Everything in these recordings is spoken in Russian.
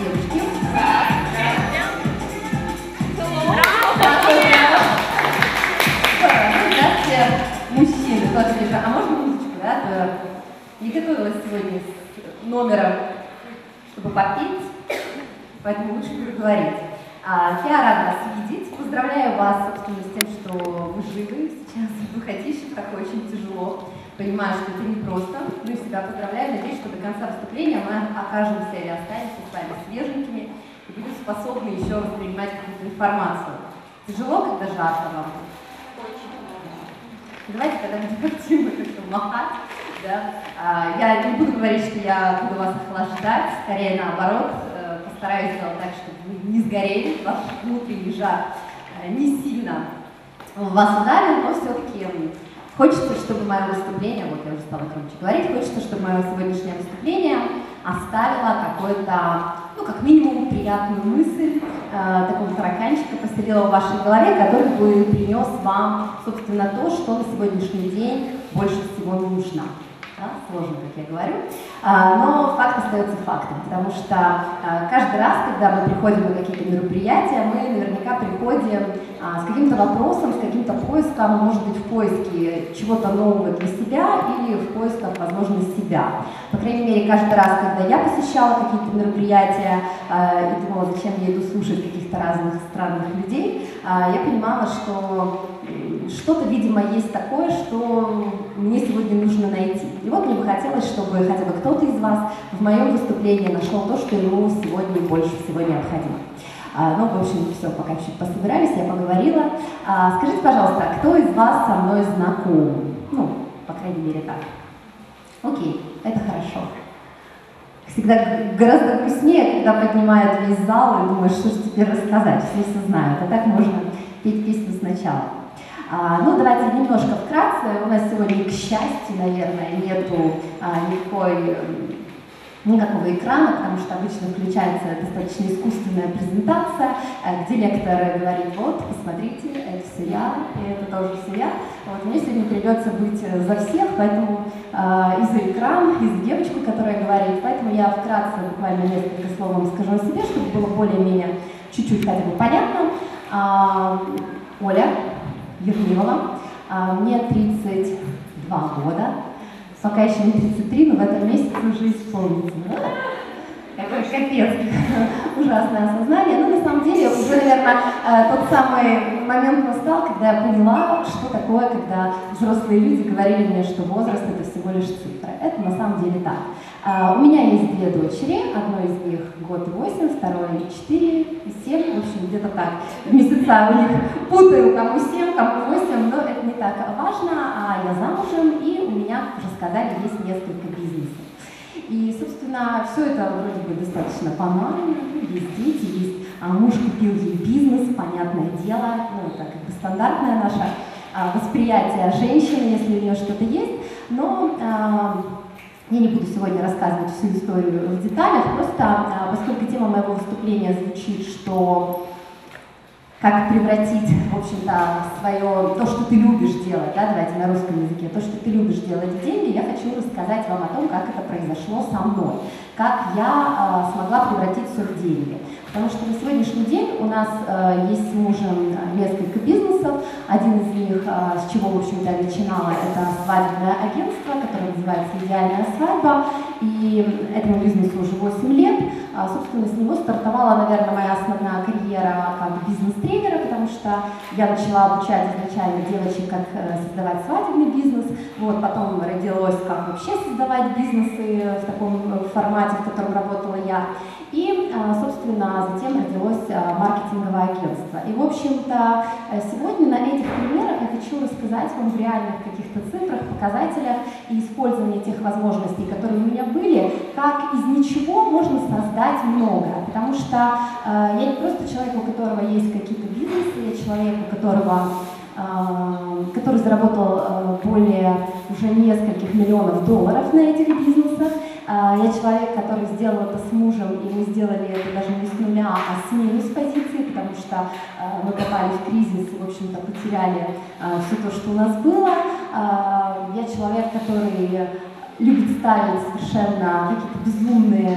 девочки. Здравствуйте, мужчины, тоже вижу. А можно музычку, да? Да. Сегодня с чтобы попить, поэтому лучше буду говорить. А, я рада видеть. Поздравляю вас, собственно, с тем, что вы живы сейчас в выходящих, как очень тяжело. Понимаю, что это непросто. Ну и себя поздравляю. Надеюсь, что до конца выступления мы окажемся или останемся с вами свеженькими и будем способны еще воспринимать какую-то информацию. Тяжело, когда жарко вам? Давайте тогда будем активно как-то махать. Да? А, я не буду говорить, что я буду вас охлаждать, скорее наоборот, э, постараюсь сделать так, чтобы вы не сгорели, ваш внутренний жар э, не сильно вас ударил, но все-таки хочется, чтобы мое выступление, вот я уже стала громче говорить, хочется, чтобы мое сегодняшнее выступление оставило какой-то, ну, как минимум, приятную мысль, э, такого тараканчика постелила в вашей голове, который бы принес вам, собственно, то, что на сегодняшний день больше всего нужно. Да? Сложно, как я говорю. А, но факт остается фактом, потому что а, каждый раз, когда мы приходим на какие-то мероприятия, мы наверняка приходим а, с каким-то вопросом, с каким-то поиском, может быть, в поиске чего-то нового для себя или в поисках, возможно, себя. По крайней мере, каждый раз, когда я посещала какие-то мероприятия и думала, зачем я иду слушать каких-то разных странных людей, я понимала, что что-то, видимо, есть такое, что мне сегодня нужно найти. И вот мне бы хотелось, чтобы хотя бы кто-то из вас в моем выступлении нашел то, что ему сегодня больше всего необходимо. А, ну, в общем, все, пока чуть пособирались, я поговорила. А, скажите, пожалуйста, кто из вас со мной знаком? Ну, по крайней мере, так. Окей, это хорошо. Всегда гораздо вкуснее, когда поднимают весь зал и думаешь, что же теперь рассказать, все все знают. А так можно петь песню сначала. А, ну, давайте немножко вкратце. У нас сегодня, к счастью, наверное, нету а, никакой никакого экрана, потому что обычно включается достаточно искусственная презентация, э, где лектор говорит, вот, посмотрите, это все я, и это тоже все я. Вот, мне сегодня придется быть э, за всех, поэтому э, и за экран, и за девочку, которая говорит, поэтому я вкратце буквально несколько слов вам скажу о себе, чтобы было более-менее чуть-чуть хотя бы понятно. Э, Оля, Ермилова. А, мне 32 года. Пока еще не 33, но в этом месяце уже исполнится. Какой капец, ужасное осознание. Но на самом деле уже, наверное, э, тот самый момент настал, когда я поняла, что такое, когда взрослые люди говорили мне, что возраст это всего лишь цифра. Это на самом деле так. А, у меня есть две дочери, одной из них год и восемь, второй четыре семь, в общем, где-то так. Месяца у них путаю, кому семь, кому восемь, но это не так важно. А я замужем, и у меня, как уже есть несколько бизнесов. И, собственно, все это вроде бы достаточно банально, есть дети, есть а, муж купил ей бизнес, понятное дело, ну, это как бы стандартное наше а, восприятие женщины, если у нее что-то есть, но а, я не буду сегодня рассказывать всю историю в деталях, просто а, поскольку тема моего выступления звучит, что как превратить, в общем-то, свое, то, что ты любишь делать, да, давайте на русском языке, то, что ты любишь делать в деньги, я хочу рассказать вам о том, как это произошло со мной, как я э, смогла превратить все в деньги. Потому что на сегодняшний день у нас э, есть с мужем несколько бизнесов. Один из них, э, с чего, в общем-то, начинала, это свадебное агентство, которое называется «Идеальная свадьба». И этому бизнесу уже 8 лет. А, собственно, с него стартовала, наверное, моя основная карьера как бизнес-тренера, потому что я начала обучать изначально девочек, как э, создавать свадебный бизнес. Вот, потом родилось, как вообще создавать бизнесы в таком э, формате, в котором работала я. И, а, собственно, затем родилось а, маркетинговое агентство. И, в общем-то, э, сегодня на этих примерах я хочу рассказать вам в реальных каких-то цифрах, показателях и использовании тех возможностей, которые у меня были, как из ничего можно создать много. Потому что э, я не просто человек, у которого есть какие-то бизнесы, я человек, у которого который заработал более уже нескольких миллионов долларов на этих бизнесах. А, я человек, который сделал это с мужем, и мы сделали это даже не с нуля, а с минус позиции, потому что а, мы попали в кризис и, в общем-то, потеряли а, все то, что у нас было. Я человек, который любит ставить совершенно какие-то безумные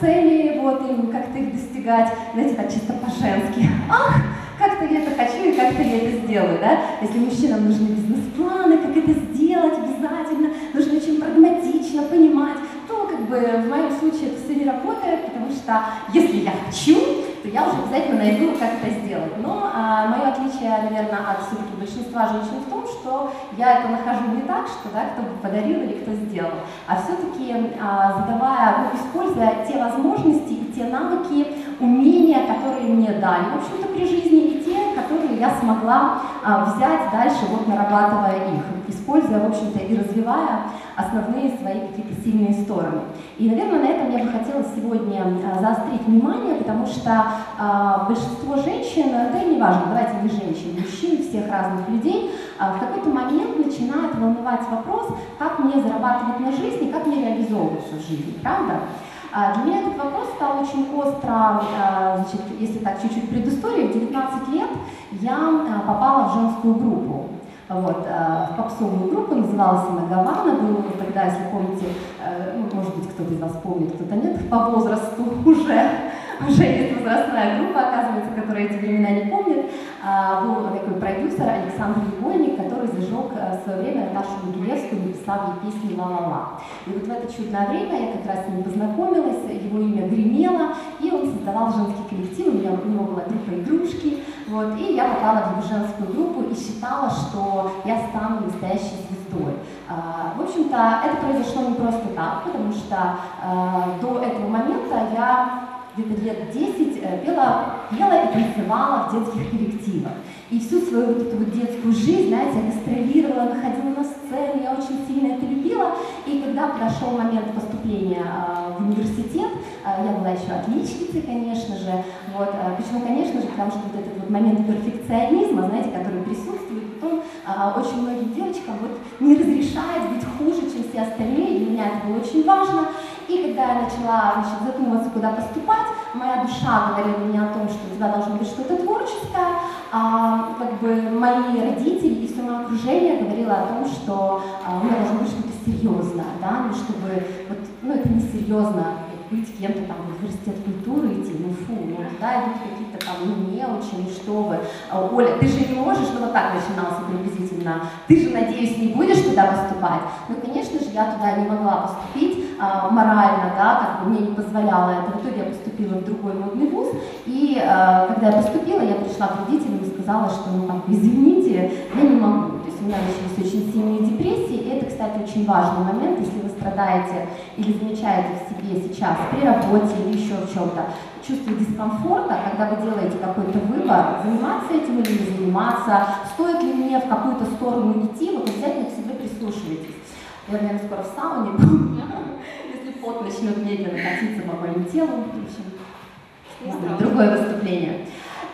цели, вот, и как-то их достигать, знаете, так чисто по-женски. Ах, как-то я это хочу и как-то я это сделаю, да? Если мужчинам нужны бизнес-планы, как это сделать обязательно, нужно очень прагматично понимать, то как бы в моем случае это все не работает, потому что если я хочу, то я уже обязательно найду, как это сделать. Но а, мое отличие, наверное, от все-таки большинства женщин в том, что я это нахожу не так, что да, кто бы подарил или кто сделал, а все-таки а, задавая, ну, используя те возможности и те навыки, умения, которые мне дали, в общем-то, при жизни, и те, которые я смогла а, взять дальше, вот нарабатывая их, используя, в общем-то, и развивая основные свои какие-то сильные стороны. И, наверное, на этом я бы хотела сегодня а, заострить внимание, потому что а, большинство женщин, да и неважно, давайте не женщин, мужчин, всех разных людей, а, в какой-то момент начинает волновать вопрос, как мне зарабатывать на жизнь и как мне реализовываться в жизни, правда? А, для меня этот вопрос стал очень остро, а, значит, если так чуть-чуть предыстории, в 19 лет я а, попала в женскую группу. Вот, в попсовую группу, называлась она Гавана, было тогда, если помните, ну, может быть, кто-то из вас помнит, кто-то нет, по возрасту уже, уже есть возрастная группа, оказывается, эти времена не помнит. А, был такой продюсер Александр Егольник, который зажег э, в свое время Наташу Могилевскую, написал ей песни «Ла-ла-ла». И вот в это чудное время я как раз с ним познакомилась, его имя гремело, и он создавал женский коллектив, у, меня, у него была группа «Игрушки», вот, и я попала в его женскую группу и считала, что я стану настоящей звездой. А, в общем-то, это произошло не просто так, потому что а, до этого момента я где-то лет 10 э, пела, пела и танцевала в детских коллективах. И всю свою вот эту вот детскую жизнь, знаете, я гастролировала, выходила на сцену, я очень сильно это любила. И когда подошел момент поступления э, в университет, э, я была еще отличницей, конечно же. Вот, э, почему, конечно же, потому что вот этот вот момент перфекционизма, знаете, который присутствует, э, очень многим девочкам вот не разрешает быть хуже, чем все остальные. Для меня это было очень важно. И когда я начала значит, задумываться, куда поступать, моя душа говорила мне о том, что у тебя должно быть что-то творческое, а как бы мои родители и все мое окружение говорило о том, что а, у меня должно быть что-то серьезное, да, ну чтобы вот, ну это не серьезно быть кем-то там в университет культуры идти, ну фу, ну туда идут какие-то там ну, мелочи, ну что вы. А, Оля, ты же не можешь, ну вот так начинался приблизительно, ты же, надеюсь, не будешь туда поступать? Ну, конечно же, я туда не могла поступить а, морально, да, как бы мне не позволяло это. В итоге я поступила в другой модный вуз, и а, когда я поступила, я пришла к родителям и сказала, что, ну, как извините, я не могу. То есть у меня начались очень сильные депрессии, кстати, очень важный момент, если вы страдаете или замечаете в себе сейчас при работе или еще в чем-то, чувство дискомфорта, когда вы делаете какой-то выбор, заниматься этим или не заниматься, стоит ли мне в какую-то сторону идти, вот обязательно к себе прислушивайтесь. Я, наверное, скоро в сауне, если пот начнет медленно катиться по моему телу, в общем, другое выступление.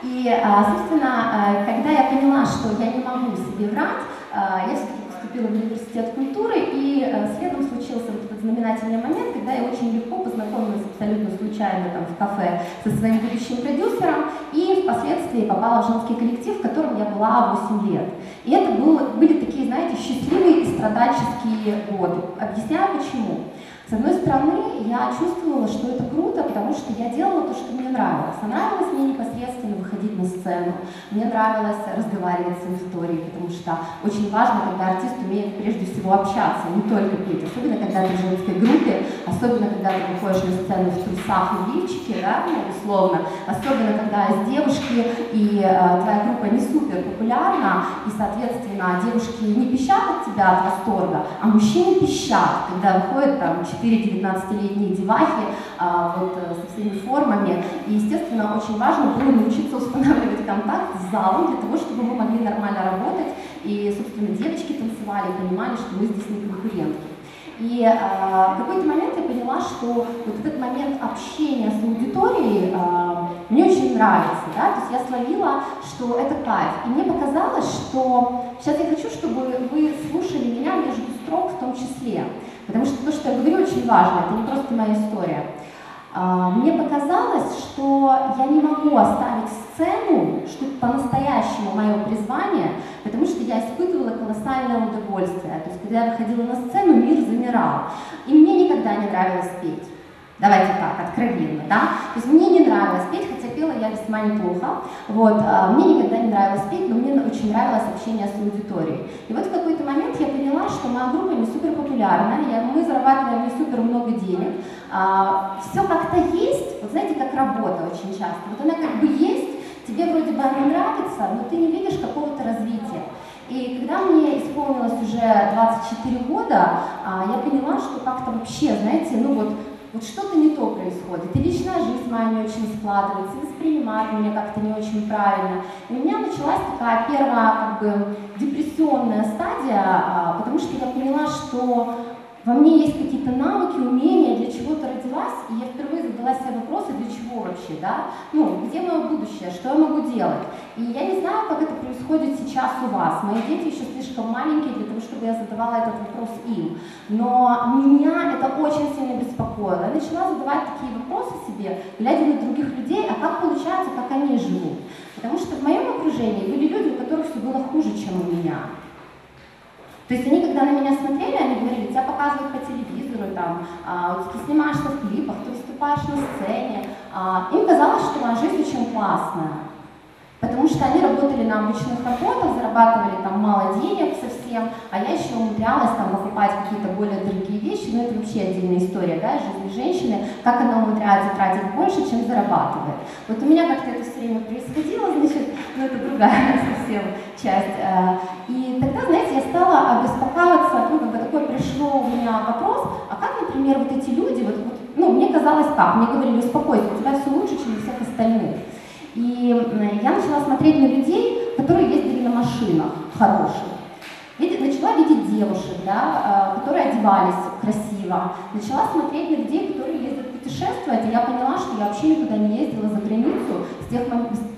И, а, собственно, а, когда я поняла, что я не могу себе врать, а, я все-таки поступила в университет культуры, и э, следом случился вот этот знаменательный момент, когда я очень легко познакомилась абсолютно случайно там, в кафе со своим будущим продюсером, и впоследствии попала в женский коллектив, в котором я была 8 лет. И это был, были такие, знаете, счастливые и страдальческие годы. Объясняю почему. С одной стороны, я чувствовала, что это круто, потому что я делала то, что мне нравилось. А нравилось мне непосредственно выходить на сцену, мне нравилось разговаривать с аудиторией, потому что очень важно, когда артист умеет прежде всего общаться, не только петь, особенно когда ты в женской группе, особенно когда ты выходишь на сцену в трусах и лифчике, да, условно, особенно когда из девушки и э, твоя группа не супер популярна, и, соответственно, девушки не пищат от тебя от восторга, а мужчины пищат, когда выходят там 4-19-летние девахи а, вот, э, со всеми формами. И, естественно, очень важно было научиться устанавливать контакт с залом для того, чтобы мы могли нормально работать. И, собственно, девочки танцевали, понимали, что мы здесь не конкурентки. И э, в какой-то момент я поняла, что вот этот момент общения с аудиторией э, нравится, да, то есть я словила, что это кайф. И мне показалось, что сейчас я хочу, чтобы вы слушали меня между строк в том числе. Потому что то, что я говорю, очень важно, это не просто моя история. А, мне показалось, что я не могу оставить сцену, что по-настоящему мое призвание, потому что я испытывала колоссальное удовольствие. То есть, когда я выходила на сцену, мир замирал. И мне никогда не нравилось петь. Давайте так, откровенно, да? То есть мне не нравилось петь, хотя пела я весьма неплохо. Вот, а, мне никогда не нравилось петь, но мне очень нравилось общение с аудиторией. И вот в какой-то момент я поняла, что моя группа не супер популярна, я, мы зарабатываем не супер много денег. А, все как-то есть, вот знаете, как работа очень часто. Вот она как бы есть, тебе вроде бы она нравится, но ты не видишь какого-то развития. И когда мне исполнилось уже 24 года, а, я поняла, что как-то вообще, знаете, ну вот вот что-то не то происходит, и личная жизнь моя не очень складывается, и воспринимают меня как-то не очень правильно. И у меня началась такая первая как бы депрессионная стадия, а, потому что я поняла, что во мне есть какие-то навыки, умения, для чего-то родилась, и я впервые задала себе вопросы, для чего вообще, да? Ну, где мое будущее, что я могу делать? И я не знаю, как это происходит сейчас у вас. Мои дети еще слишком маленькие для того, чтобы я задавала этот вопрос им. Но меня это очень сильно беспокоило. Я начала задавать такие вопросы себе, глядя на других людей, а как получается, как они живут. Потому что в моем окружении были люди, у которых все было хуже, чем у меня. То есть они, когда на меня смотрели, они говорили, тебя показывают по телевизору, там, а, ты снимаешься в клипах, ты выступаешь на сцене. А, им казалось, что моя жизнь очень классная. Потому что они работали на обычных работах, зарабатывали там мало денег совсем, а я еще умудрялась там покупать какие-то более дорогие вещи, но это вообще отдельная история, да, жизни женщины, как она умудряется тратить больше, чем зарабатывает. Вот у меня как-то это все время происходило, значит, ну это другая совсем часть. Э, и тогда, знаете, я стала беспокоиться, ну как бы такой пришел у меня вопрос, а как, например, вот эти люди, вот, вот ну мне казалось как, мне говорили, успокойся, у тебя все лучше, чем у всех остальных. И я начала смотреть на людей, которые ездили на машинах хороших. Начала видеть девушек, да, э, которые одевались красиво. Начала смотреть на людей, которые ездят путешествовать, и я поняла, что я вообще никуда не ездила за границу с тех,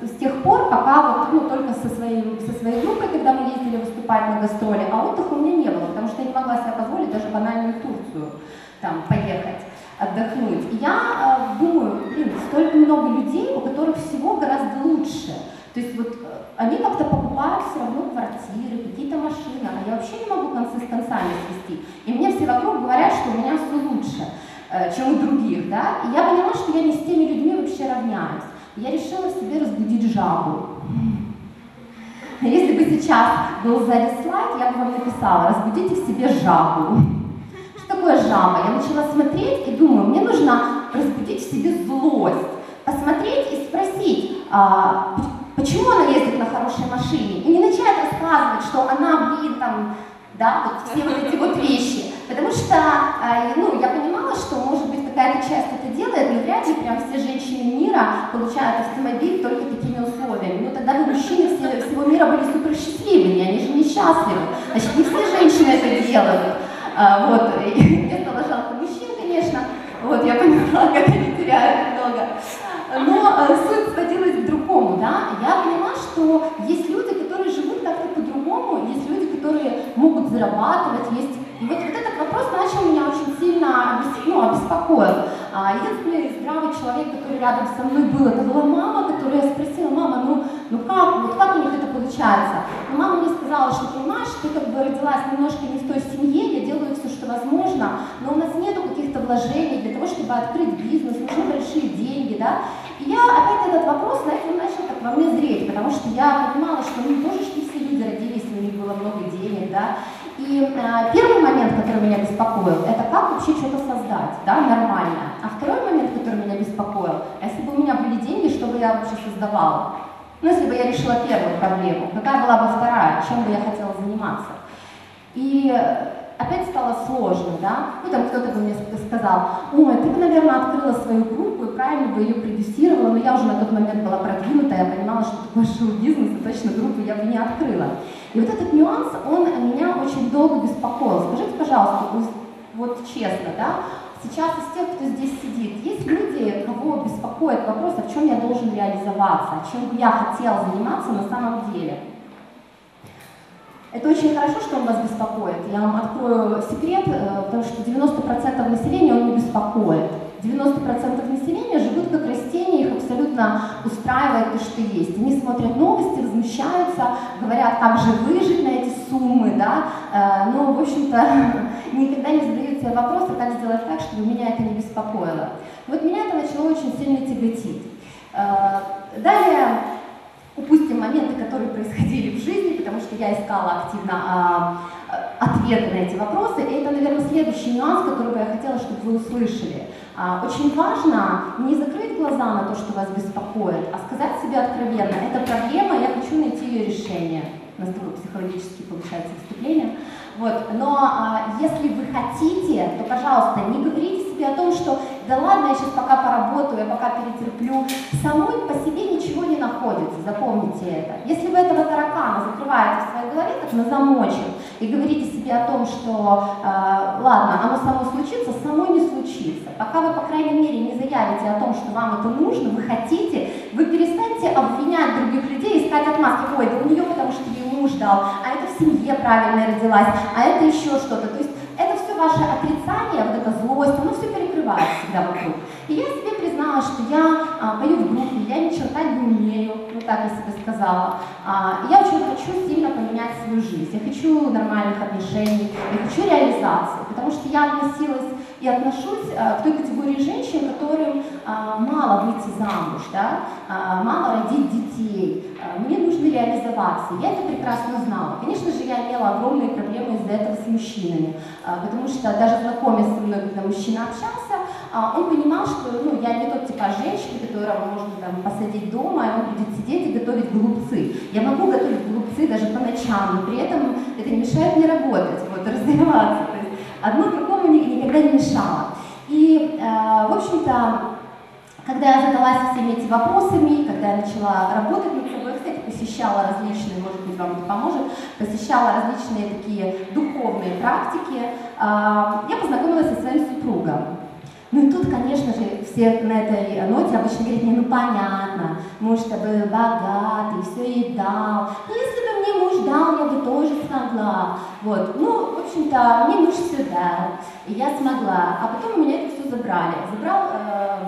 с тех пор, пока вот, ну, только со своей, со своей группой, когда мы ездили выступать на гастроли, а отдыха у меня не было, потому что я не могла себе позволить даже банальную Турцию там, поехать отдохнуть. И я э, думаю, блин, столько много людей, у которых всего гораздо лучше. То есть вот э, они как-то покупают все равно квартиры, какие-то машины, а я вообще не могу концы с концами свести. И мне все вокруг говорят, что у меня все лучше, чем у других, да. И я поняла, что я не с теми людьми вообще равняюсь. Я решила себе разбудить жабу. Если бы сейчас был сзади слайд, я бы вам написала, разбудите в себе жабу такое жаба? Я начала смотреть и думаю, мне нужно разбудить в себе злость, посмотреть и спросить, а, почему она ездит на хорошей машине, и не начать рассказывать, что она, блин, там, да, вот все вот эти вот вещи. Потому что, а, ну, я понимала, что, может быть, какая-то часть это делает, но вряд ли прям все женщины мира получают автомобиль только такими условиями. Ну, тогда бы мужчины всего мира были супер счастливыми, они же несчастливы. Значит, не все женщины это делают. А, вот, я стала жалко мужчин, конечно, вот, я поняла, как они теряют много. Но э, суть сводилась к другому, да, я поняла, что есть люди, которые живут как-то по-другому, есть люди, которые могут зарабатывать, есть и вот, вот этот вопрос начал меня очень сильно ну, обеспокоил. А, единственный здравый человек, который рядом со мной был, это была мама, которая спросила, мама, ну, ну как, вот как у них это получается? Но мама мне сказала, что понимаешь, ты как бы родилась немножко не в той семье, я делаю все, что возможно, но у нас нету каких-то вложений для того, чтобы открыть бизнес, нужны большие деньги, да. И я опять этот вопрос, знаете, он начал так во мне зреть, потому что я понимала, что ну тоже не все люди родились, у них было много денег, да. И э, первый момент, который меня беспокоил, это как вообще что-то создать, да, нормально. А второй момент, который меня беспокоил, если бы у меня были деньги, что бы я вообще создавала? Ну, если бы я решила первую проблему, какая была бы вторая, чем бы я хотела заниматься? И опять стало сложно, да? Ну, там кто-то бы мне сказал, ой, ты бы, наверное, открыла свою группу и правильно бы ее продюсировала, но я уже на тот момент была продвинута, я понимала, что такое шоу-бизнес, и точно группу я бы не открыла. И вот этот нюанс, он меня очень долго беспокоил. Скажите, пожалуйста, вот честно, да, сейчас из тех, кто здесь сидит, есть люди, кого беспокоит вопрос, а в чем я должен реализоваться, чем бы я хотела заниматься на самом деле? Это очень хорошо, что он вас беспокоит. Я вам открою секрет, э, потому что 90% населения он не беспокоит. 90% населения живут как растения, их абсолютно устраивает то, что есть. Они смотрят новости, возмущаются, говорят, как же выжить на эти суммы, да, э, но, в общем-то, никогда не задают себе вопросы, как сделать так, чтобы меня это не беспокоило беспокоило. Вот меня это начало очень сильно тяготить. Э, далее упустим моменты, которые происходили в жизни, потому что я искала активно а, ответы на эти вопросы. И это, наверное, следующий нюанс, который бы я хотела, чтобы вы услышали. А, очень важно не закрыть глаза на то, что вас беспокоит, а сказать себе откровенно, это проблема, я хочу найти ее решение. У нас такое психологически получается выступление. Вот. Но а, если вы хотите, то, пожалуйста, не говорите себе о том, что да ладно, я сейчас пока поработаю, я пока перетерплю. Самой по себе ничего не находится, запомните это. Если вы этого таракана закрываете в своей голове, так на замочек, и говорите себе о том, что э, ладно, оно само случится, само не случится. Пока вы, по крайней мере, не заявите о том, что вам это нужно, вы хотите, вы перестаньте обвинять других людей, искать отмазки. Ой, да у нее потому что ей муж дал, а семье правильно родилась, а это еще что-то. То есть это все ваше отрицание, вот эта злость, оно все перекрывает всегда вокруг. И я себе признала, что я а, пою в группе, я ни черта не умею, вот так я себе сказала. А, я очень хочу сильно поменять свою жизнь, я хочу нормальных отношений, я хочу реализации, потому что я относилась и отношусь а, к той категории женщин, которым а, мало выйти замуж, да, а, мало родить детей, мне нужно реализоваться. Я это прекрасно знала. Конечно же, я имела огромные проблемы из-за этого с мужчинами, а, потому что даже знакомясь со мной, когда мужчина общался, а, он понимал, что ну, я не тот типаж женщины, которого можно там, посадить дома, и он будет сидеть и готовить голубцы. Я могу готовить голубцы даже по ночам, но при этом это не мешает мне работать, вот, развиваться. То есть одно другому никогда не мешало. И, в общем-то, когда я задалась всеми этими вопросами, когда я начала работать над собой, кстати, посещала различные, может быть, вам это поможет, посещала различные такие духовные практики, а, я познакомилась со своим супругом. Ну и тут, конечно же, все на этой ноте обычно говорят, не, ну понятно, муж-то был богатый, все ей дал. Ну если бы мне муж дал, я бы тоже смогла. Вот, ну, в общем-то, мне муж все дал, и я смогла. А потом у меня это все забрали. Забрал, э,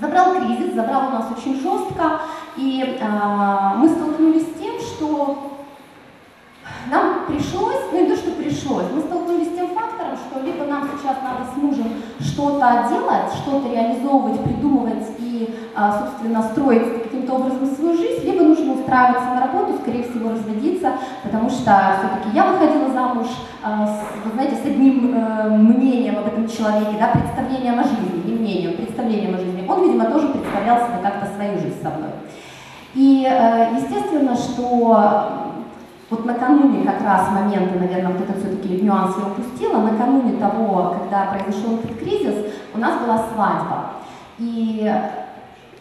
забрал кризис, забрал у нас очень жестко, и э, мы столкнулись с тем, что нам пришлось, ну не то, что пришлось, мы столкнулись с тем фактором, что либо нам сейчас надо с мужем что-то делать, что-то реализовывать, придумывать и, а, собственно, строить каким-то образом свою жизнь, либо нужно устраиваться на работу, скорее всего, разводиться, потому что все-таки я выходила замуж, а, вы знаете, с одним э, мнением об этом человеке, да, представлением о жизни, не мнением, представлением о жизни. Он, видимо, тоже представлял себе как-то свою жизнь со мной. И, э, естественно, что вот накануне как раз момента, наверное, вот это все-таки нюанс я упустила, накануне того, когда произошел этот кризис, у нас была свадьба. И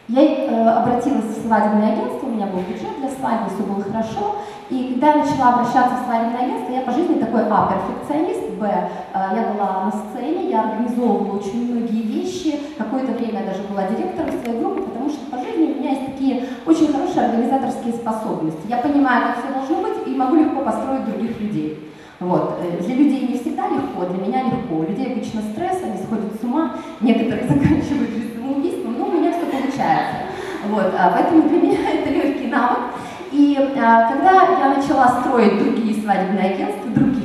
я э, обратилась в свадебное агентство, у меня был бюджет для свадьбы, все было хорошо. И когда я начала обращаться в свадебное агентство, я по жизни такой А, перфекционист, Б, э, я была на сцене, я организовывала очень многие вещи, какое-то время я даже была директором своей группы, потому что по жизни у меня есть такие очень хорошие организаторские способности. Я понимаю, как все должно быть, и могу легко построить других людей. Вот. Э, для людей не всегда легко, для меня легко. У людей обычно стресс, они сходят с ума, некоторые заканчивают самоубийством, но у меня все получается. Вот. А поэтому для меня это легкий навык. И а, когда я начала строить другие свадебные агентства, других людей,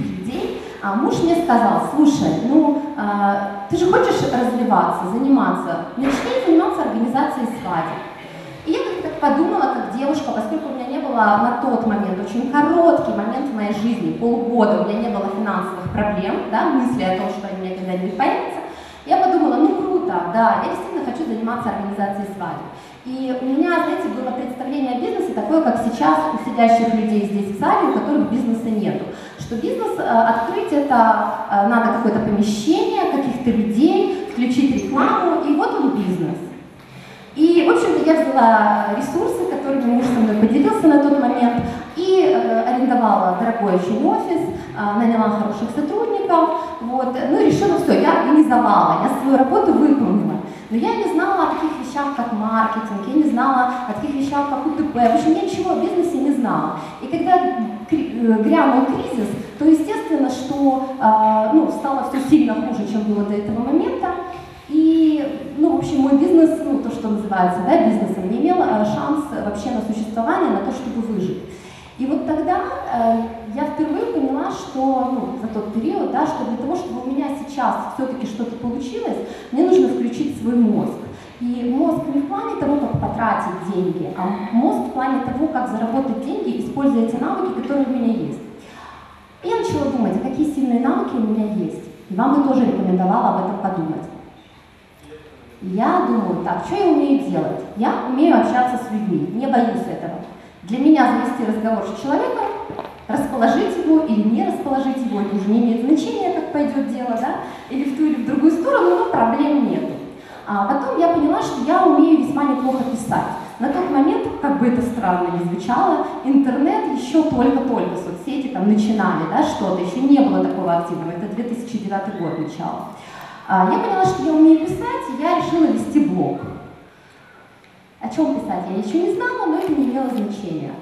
а муж мне сказал, слушай, ну а, ты же хочешь развиваться, заниматься, начни заниматься организацией свадеб. И я как-то подумала, как девушка, поскольку у меня не было на тот момент, очень короткий момент в моей жизни, полгода, у меня не было финансовых проблем, да, мысли о том, что они у меня когда-нибудь появятся, я подумала, ну круто, да, я действительно хочу заниматься организацией свадеб. И у меня, знаете, было представление о бизнесе такое, как сейчас у сидящих людей здесь в зале, у которых бизнеса нету. Что бизнес э, открыть это э, надо какое-то помещение, каких-то людей, включить рекламу, и вот он бизнес. И, в общем-то, я взяла ресурсы, которыми муж со мной поделился на тот момент, и э, арендовала дорогой очень офис, э, наняла хороших сотрудников, вот, ну и решила, все, я организовала, я свою работу выполнила. Но я не знала о таких вещах, как маркетинг, я не знала о таких вещах, как УТП, в общем, я ничего о бизнесе не знала. И когда э, грянул кризис, то естественно, что э, ну, стало все сильно хуже, чем было до этого момента. И, ну, в общем, мой бизнес, ну, то, что называется, да, бизнесом, не имел э, шанс вообще на существование, на то, чтобы выжить. И вот тогда э, я впервые поняла, что ну, за тот период, да, что для того, чтобы у меня сейчас все-таки что-то получилось, мне нужно включить свой мозг. И мозг не в плане того, как потратить деньги, а мозг в плане того, как заработать деньги, используя те навыки, которые у меня есть. И я начала думать, а какие сильные навыки у меня есть. И вам бы тоже рекомендовала об этом подумать. Я думаю, так, что я умею делать? Я умею общаться с людьми, не боюсь этого. Для меня завести разговор с человеком, расположить его или не расположить его, это уже не имеет значения, как пойдет дело, да, или в ту или в другую сторону, но проблем нету. А потом я поняла, что я умею весьма неплохо писать. На тот момент, как бы это странно ни звучало, интернет еще только-только, соцсети там начинали, да, что-то, еще не было такого активного, это 2009 год начало. А, я поняла, что я умею писать, и я решила вести блог. О чем писать я еще не знала, но это не имело значения.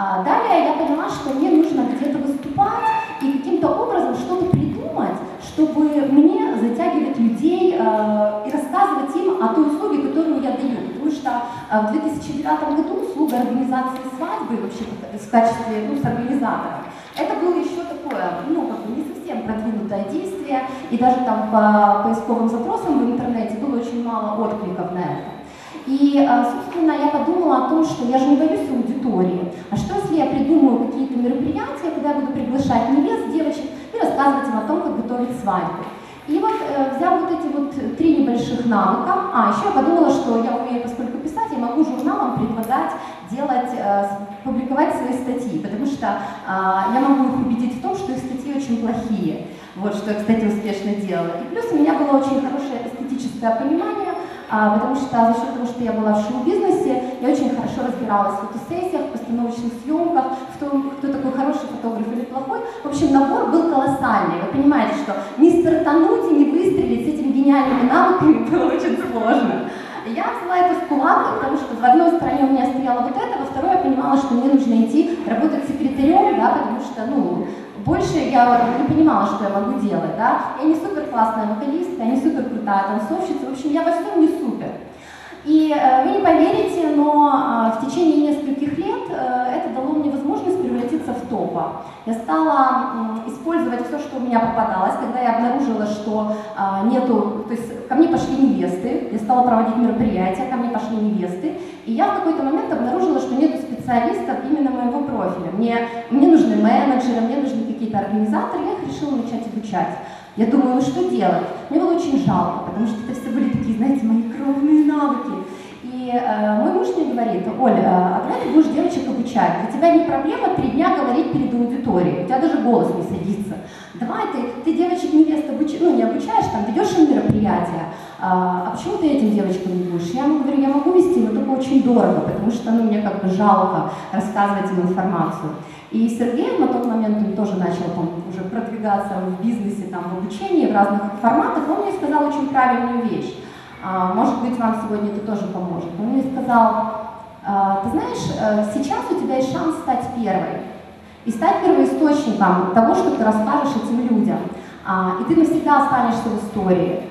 А, далее я поняла, что мне нужно где-то выступать и каким-то образом что-то придумать, чтобы мне затягивать людей э, и рассказывать им о той услуге, которую я даю. Потому что э, в 2009 году услуга организации свадьбы, вообще в качестве, ну, с организатором, это было еще такое, ну, как бы не совсем продвинутое действие, и даже там по поисковым запросам в интернете было очень мало откликов на это. И, а, собственно, я подумала о том, что я же не боюсь аудитории. А что, если я придумаю какие-то мероприятия, куда я буду приглашать невест, девочек и рассказывать им о том, как готовить свадьбу. И вот, э, взяв вот эти вот три небольших навыка, а еще я подумала, что я умею, поскольку писать, я могу журналам предлагать делать, э, публиковать свои статьи, потому что э, я могу их убедить в том, что их статьи очень плохие. Вот что я, кстати, успешно делала. И плюс у меня было очень хорошее эстетическое понимание, а, потому что за счет того, что я была в шоу-бизнесе, я очень хорошо разбиралась в фотосессиях, в постановочных съемках, в том, кто такой хороший фотограф или плохой. В общем, набор был колоссальный. Вы понимаете, что не стартануть и не выстрелить с этими гениальными навыками было очень сложно. Я взяла это в кулак, потому что в одной стороне у меня стояло вот это, во второй я понимала, что мне нужно идти работать секретарем, да, потому что, ну, больше я не понимала, что я могу делать, да. Я не супер классная вокалистка, я не супер крутая танцовщица, в общем, я во всем не супер. И э, вы не поверите, но э, в течение нескольких лет э, это дало мне возможность превратиться в топа. Я стала использовать все, что у меня попадалось, когда я обнаружила, что э, нету, то есть ко мне пошли невесты, я стала проводить мероприятия, ко мне пошли невесты, и я в какой-то момент обнаружила, что нету специалистов именно моего профиля. Мне, мне нужны менеджеры, мне нужны какие-то организаторы, я их решила начать обучать. Я думаю, ну что делать? Мне было очень жалко, потому что это все были такие, знаете, мои кровные навыки. И э, мой муж мне говорит, Оля, э, а давай ты будешь девочек обучать. Для тебя не проблема три дня говорить перед аудиторией, у тебя даже голос не садится. Давай ты, ты девочек невест обуч... ну, не обучаешь, там, ведешь им мероприятия. А, а почему ты этим девочкам не будешь? Я ему говорю, я могу вести, но только очень дорого, потому что ну, мне как бы жалко рассказывать им информацию. И Сергей на тот момент он тоже начал там, уже продвигаться в бизнесе, там, в обучении, в разных форматах. Он мне сказал очень правильную вещь. А, может быть, вам сегодня это тоже поможет. Он мне сказал, а, ты знаешь, э, сейчас у тебя есть шанс стать первой. И стать первоисточником того, что ты расскажешь этим людям. А, и ты навсегда останешься в истории.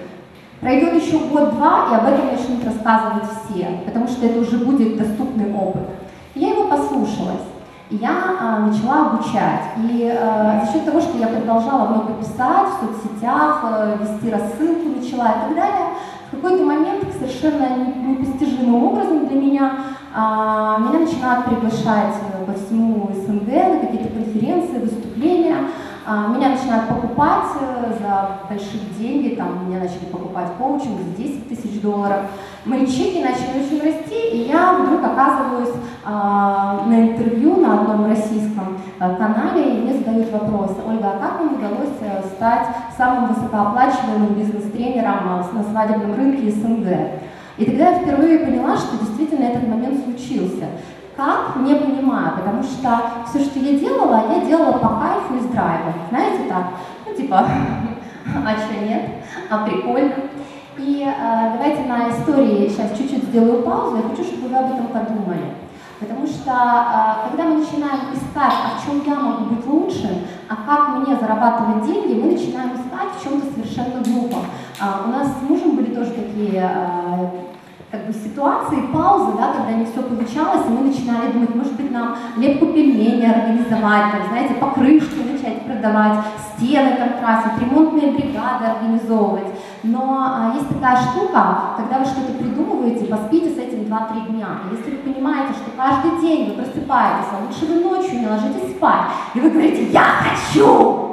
Пройдет еще год-два, и об этом начнут рассказывать все, потому что это уже будет доступный опыт. И я его послушалась я а, начала обучать. И а, за счет того, что я продолжала много писать в соцсетях, а, вести рассылки начала и так далее, в какой-то момент совершенно непостижимым образом для меня а, меня начинают приглашать э, по всему СНГ на какие-то конференции, выступления. А, меня начинают покупать э, за большие деньги, там меня начали покупать коучинг за 10 тысяч долларов. Мои чеки начали очень расти, и я вдруг оказываюсь а, на интервью на одном российском э, канале, и мне задают вопрос, Ольга, а как вам удалось э, стать самым высокооплачиваемым бизнес-тренером на свадебном рынке СНГ? И тогда я впервые поняла, что действительно этот момент случился. Как? Не понимаю, потому что все, что я делала, я делала по кайфу и с драйвом. Знаете так? Ну, типа, а что нет? А прикольно. И э, давайте на истории сейчас чуть-чуть сделаю паузу. Я хочу, чтобы вы об этом подумали. Потому что э, когда мы начинаем искать, а в чем я могу быть лучше, а как мне зарабатывать деньги, мы начинаем искать в чем-то совершенно глупом. Э, у нас с мужем были тоже такие э, как бы ситуации, паузы, да, когда не все получалось, и мы начинали думать, может быть, нам лепку пельмени организовать, там, знаете, покрышки начать продавать, стены там красить, ремонтные бригады организовывать. Но а, есть такая штука, когда вы что-то придумываете, поспите с этим 2-3 дня. Если вы понимаете, что каждый день вы просыпаетесь, а лучше вы ночью не ложитесь спать, и вы говорите «Я хочу!»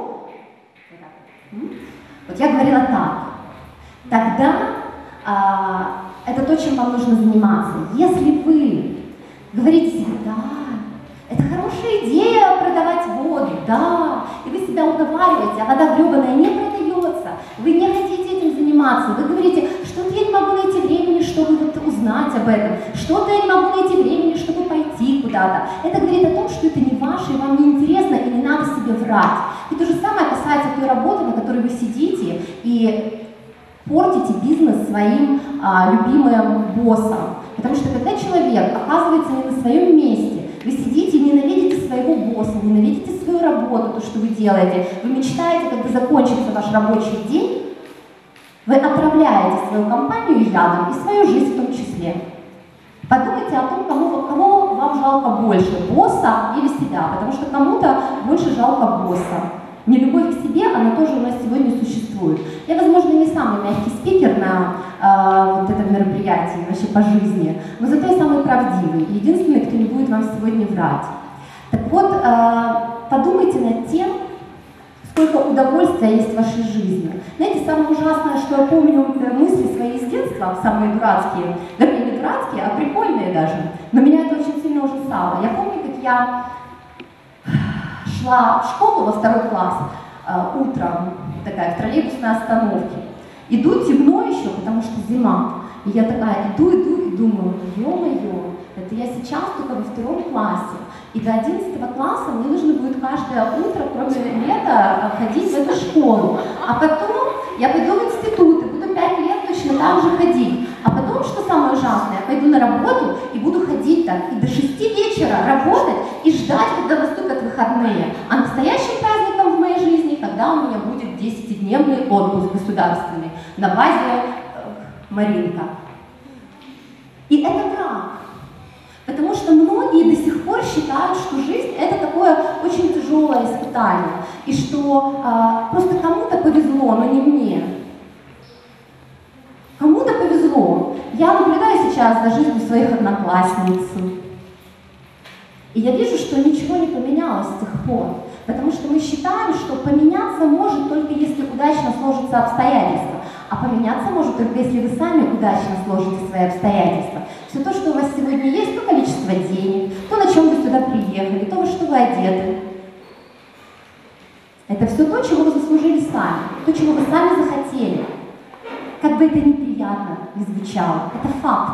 Вот я говорила так. Тогда а, это то, чем вам нужно заниматься. Если вы говорите себе «Да, это хорошая идея продавать воду, да, и вы себя уговариваете, а вода гребаная не продается, вы не хотите этим заниматься, вы говорите, что-то я не могу найти времени, чтобы вот узнать об этом, что-то я не могу найти времени, чтобы пойти куда-то. Это говорит о том, что это не ваше, и вам не интересно, и не надо себе врать. И то же самое касается той работы, на которой вы сидите, и портите бизнес своим а, любимым боссом. Потому что когда человек оказывается не на своем месте, вы сидите и ненавидите своего босса, ненавидите свою работу, то, что вы делаете, вы мечтаете, когда закончится ваш рабочий день, вы отравляете свою компанию ядом и свою жизнь в том числе. Подумайте о том, кому, кого вам жалко больше, босса или себя, потому что кому-то больше жалко босса. Не любовь к себе, она тоже у нас сегодня существует. Я, возможно, не самый мягкий спикер на э, вот этом мероприятии, вообще по жизни, но зато я самый правдивый и единственный, кто не будет вам сегодня врать. Так вот, э, подумайте над тем, сколько удовольствия есть в вашей жизни. Знаете, самое ужасное, что я помню мысли свои из детства, самые дурацкие, вернее, не дурацкие, а прикольные даже, но меня это очень сильно ужасало. Я помню, как я шла в школу во второй класс э, утром, такая в троллейбусной остановке. Иду темно еще, потому что зима. И я такая иду, иду и думаю, ё-моё, это я сейчас только во втором классе. И до 11 класса мне нужно будет каждое утро, кроме лета, ходить в эту школу. А потом я пойду в институт и буду 5 лет точно так же ходить. А потом, что самое ужасное, я пойду на работу и буду ходить так и до 6 вечера работать и ждать, когда наступят выходные. А настоящим праздником в моей жизни, когда у меня будет 10-дневный отпуск государственный на базе э, Маринка. И это брак. Потому что многие до сих пор считают, что жизнь это такое очень тяжелое испытание. И что э, просто кому-то повезло, но не мне. Кому-то повезло. Я наблюдаю сейчас за жизнью своих одноклассниц. И я вижу, что ничего не поменялось с тех пор. Потому что мы считаем, что поменяться может только если удачно сложатся обстоятельства. А поменяться может только если вы сами удачно сложите свои обстоятельства. Все то, что у вас сегодня есть, то количество денег, то, на чем вы сюда приехали, то, во что вы одеты. Это все то, чего вы заслужили сами, то, чего вы сами захотели. Как бы это неприятно не звучало, это факт.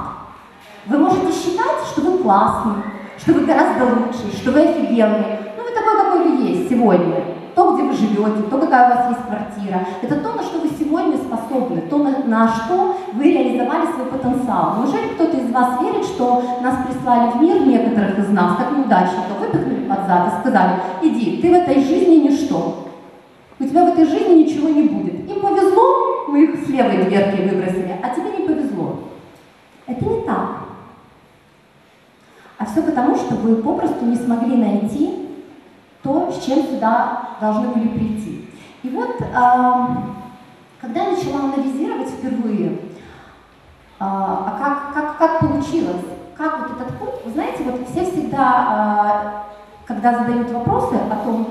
Вы можете считать, что вы классный, что вы гораздо лучше, что вы офигенный. Ну, вы такой, какой вы есть сегодня. То, где вы живете, то, какая у вас есть квартира. Это то, на что вы сегодня способны, то, на, на что вы реализовали свой потенциал. Неужели кто-то из вас верит, что нас прислали в мир, некоторых из нас, как неудачников, выпихнули под зад и сказали, иди, ты в этой жизни ничто. У тебя в этой жизни ничего не будет. Им повезло, мы их с левой дверки выбросили, а тебе не повезло. Это не так. А все потому, что вы попросту не смогли найти то, с чем сюда должны были прийти. И вот, когда я начала анализировать впервые, а, а как, как, как получилось, как вот этот путь, вы знаете, вот все всегда, а, когда задают вопросы о том,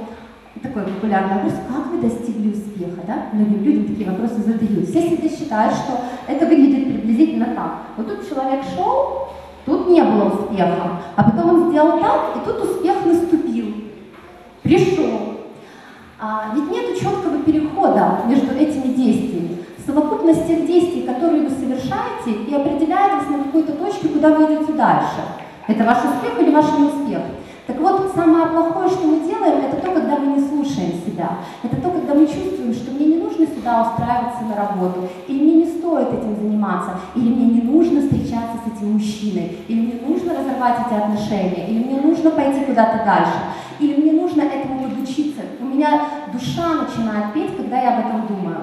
такой популярный вопрос, как вы достигли успеха, да? Многим людям такие вопросы задают. Все всегда считают, что это выглядит приблизительно так. Вот тут человек шел, тут не было успеха, а потом он сделал так, и тут успех наступил, пришел. А, ведь нет четкого перехода между этими действиями. Совокупность тех действий, которые вы совершаете, и определяет вас на какой-то точке, куда вы идете дальше. Это ваш успех или ваш неуспех. Вот, самое плохое, что мы делаем, это то, когда мы не слушаем себя. Это то, когда мы чувствуем, что мне не нужно сюда устраиваться на работу, или мне не стоит этим заниматься, или мне не нужно встречаться с этим мужчиной, или мне нужно разорвать эти отношения, или мне нужно пойти куда-то дальше, или мне нужно этому подучиться. У меня душа начинает петь, когда я об этом думаю.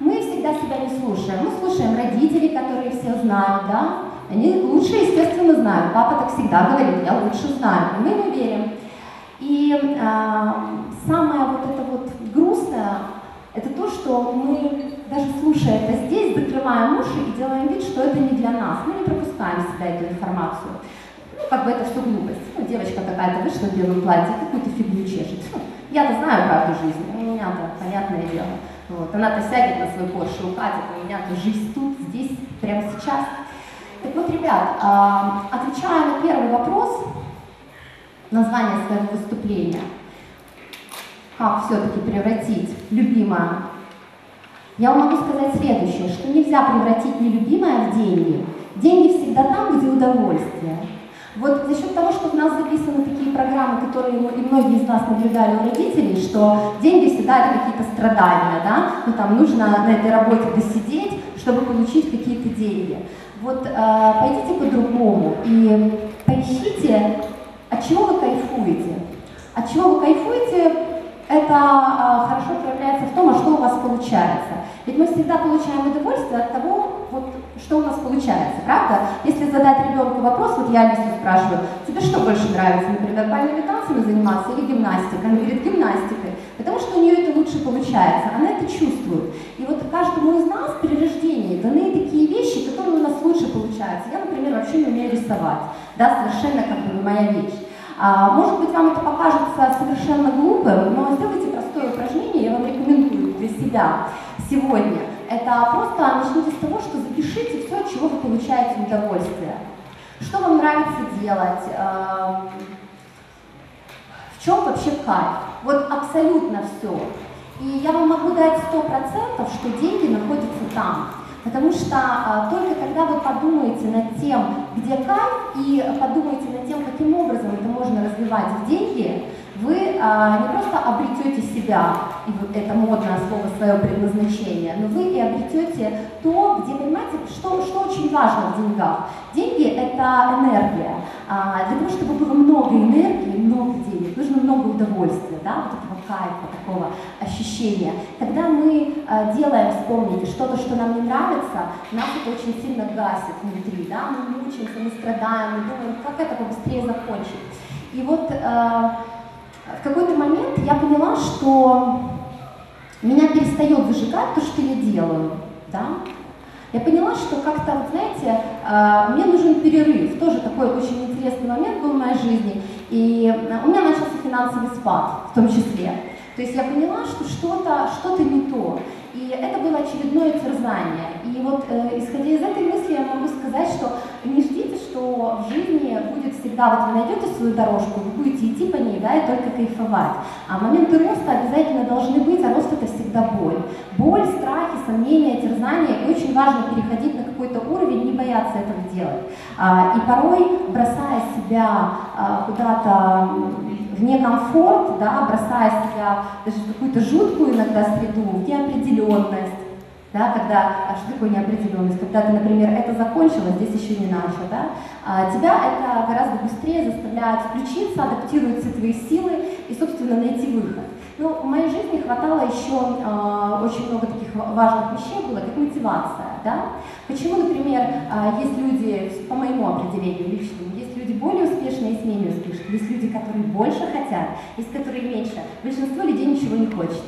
Мы всегда себя не слушаем. Мы слушаем родителей, которые все знают, да? Они лучше, естественно, знают. Папа так всегда говорит, я лучше знаю. Мы ему верим. И э, самое вот это вот грустное, это то, что мы, даже слушая это здесь, закрываем уши и делаем вид, что это не для нас. Мы не пропускаем в себя эту информацию. Ну, как бы это все глупость. Ну, девочка какая-то вышла в белом платье, какую-то фигню чешет. Ну, я-то знаю правду жизни, у меня-то понятное дело. Вот. Она-то сядет на свой Порше, укатит, у меня-то жизнь тут, здесь, прямо сейчас. Так вот, ребят, отвечая на первый вопрос, название своего выступления, как все-таки превратить любимое, я вам могу сказать следующее, что нельзя превратить нелюбимое в деньги. Деньги всегда там, где удовольствие. Вот за счет того, что у нас записаны такие программы, которые и многие из нас наблюдали у родителей, что деньги всегда это какие-то страдания, да, ну там нужно на этой работе досидеть, чтобы получить какие-то деньги. Вот э, пойдите по-другому и поищите, от чего вы кайфуете. От чего вы кайфуете, это э, хорошо проявляется в том, а что у вас получается. Ведь мы всегда получаем удовольствие от того, вот, что у нас получается, правда? Если задать ребенку вопрос, вот я Алису спрашиваю, тебе что больше нравится, например, бальными танцами заниматься или гимнастикой? Она говорит, гимнастикой, потому что у нее это лучше получается, она это чувствует. И вот каждому из нас при рождении даны такие вещи, которые у нас лучше получаются. Я, например, вообще не умею рисовать, да, совершенно как бы моя вещь. А, может быть, вам это покажется совершенно глупым, но сделайте простое упражнение, я вам рекомендую для себя сегодня. Это просто начните с того, что запишите все, от чего вы получаете удовольствие. Что вам нравится делать? Чем вообще кайф? Вот абсолютно все. И я вам могу дать сто процентов, что деньги находятся там. Потому что а, только когда вы подумаете над тем, где кайф, и подумаете над тем, каким образом это можно развивать в деньги, вы а, не просто обретете себя, и вот это модное слово, свое предназначение, но вы и обретете то, где, понимаете, что, что очень важно в деньгах. Деньги – это энергия. А, для того, чтобы было много энергии, много денег, нужно много удовольствия, да, вот этого кайфа, такого ощущения. Когда мы а, делаем, вспомните, что-то, что нам не нравится, нас это очень сильно гасит внутри, да, мы мучаемся, мы страдаем, мы думаем, как это побыстрее закончить. И вот а, в какой-то момент я поняла, что меня перестает зажигать то, что я делаю. Да? Я поняла, что как-то, знаете, а, мне нужен перерыв. Тоже такой очень интересный момент был в моей жизни. И у меня начался финансовый спад в том числе. То есть я поняла, что что-то что, -то, не то. И это было очередное терзание. И вот э, исходя из этой мысли я могу сказать, что не ждите, что в жизни будет всегда, вот вы найдете свою дорожку, вы будете идти по ней, да, и только кайфовать. А моменты роста обязательно должны быть, а рост это всегда боль. Боль, страхи, сомнения, терзания, и очень важно переходить на какой-то уровень, не бояться этого делать. А, и порой, бросая себя а, куда-то в некомфорт, да, бросая себя даже в какую-то жуткую иногда среду, в неопределенность, да, когда, а что такое неопределенность? Когда ты, например, это закончила, здесь еще не начал, да, а тебя это гораздо быстрее заставляет включиться, адаптируются твои силы и, собственно, найти выход. Ну, в моей жизни хватало еще э, очень много таких важных вещей было, как мотивация, да. Почему, например, э, есть люди, по моему определению личному, есть более успешные, есть менее успешные, есть люди, которые больше хотят, есть которые меньше. Большинство людей ничего не хочет